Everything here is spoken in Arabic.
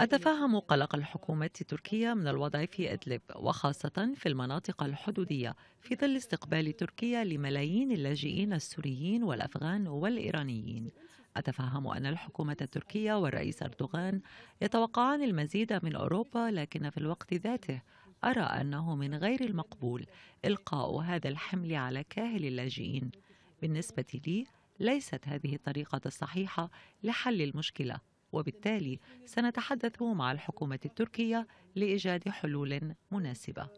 أتفهم قلق الحكومة التركية من الوضع في إدلب وخاصة في المناطق الحدودية في ظل استقبال تركيا لملايين اللاجئين السوريين والأفغان والإيرانيين. أتفهم أن الحكومة التركية والرئيس أردوغان يتوقعان المزيد من أوروبا لكن في الوقت ذاته أرى أنه من غير المقبول إلقاء هذا الحمل على كاهل اللاجئين. بالنسبة لي ليست هذه الطريقة الصحيحة لحل المشكلة وبالتالي سنتحدث مع الحكومة التركية لإيجاد حلول مناسبة.